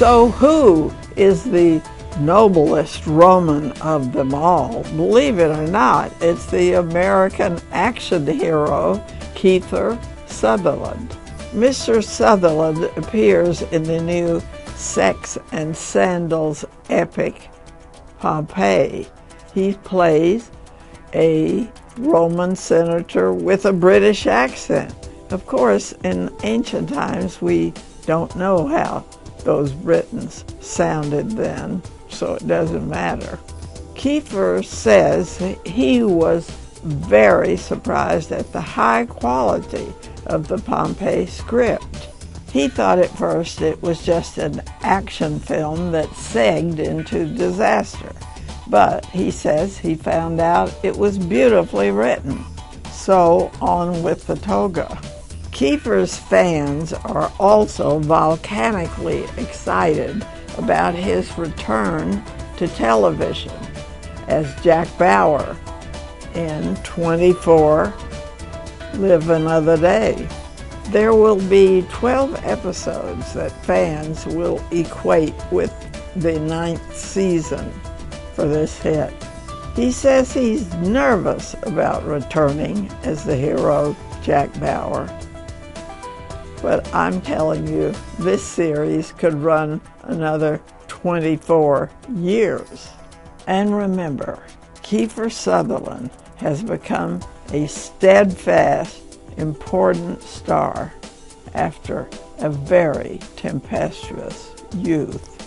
So, who is the noblest Roman of them all? Believe it or not, it's the American action hero, Kiefer Sutherland. Mr. Sutherland appears in the new Sex and Sandals epic Pompeii. He plays a Roman senator with a British accent. Of course, in ancient times, we don't know how those Britons sounded then, so it doesn't matter. Kiefer says he was very surprised at the high quality of the Pompeii script. He thought at first it was just an action film that segged into disaster, but he says he found out it was beautifully written. So on with the toga. Kiefer's fans are also volcanically excited about his return to television as Jack Bauer in 24 Live Another Day. There will be 12 episodes that fans will equate with the ninth season for this hit. He says he's nervous about returning as the hero Jack Bauer. But I'm telling you, this series could run another 24 years. And remember, Kiefer Sutherland has become a steadfast, important star after a very tempestuous youth.